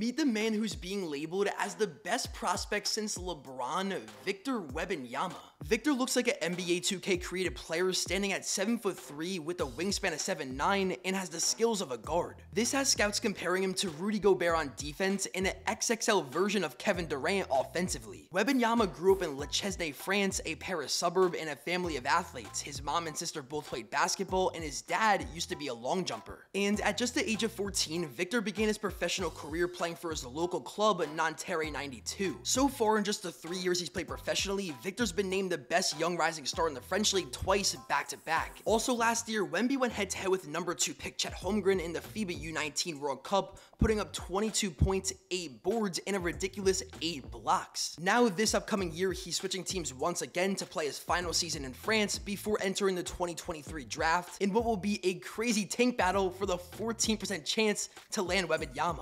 Meet the man who's being labeled as the best prospect since LeBron, Victor Wembanyama. Victor looks like an NBA 2K created player standing at 7 foot 3 with a wingspan of 7'9 and has the skills of a guard. This has scouts comparing him to Rudy Gobert on defense and an XXL version of Kevin Durant offensively. Wembanyama grew up in Le Chesnay, France, a Paris suburb and a family of athletes. His mom and sister both played basketball and his dad used to be a long jumper. And at just the age of 14, Victor began his professional career playing for his local club, Nanterre 92. So far in just the three years he's played professionally, Victor's been named the best young rising star in the French league twice back to back. Also last year, Wemby went head to head with number two pick Chet Holmgren in the FIBA U19 World Cup, putting up 22 points, 8 boards, and a ridiculous 8 blocks. Now this upcoming year, he's switching teams once again to play his final season in France before entering the 2023 draft in what will be a crazy tank battle for the 14% chance to land Wembanyama.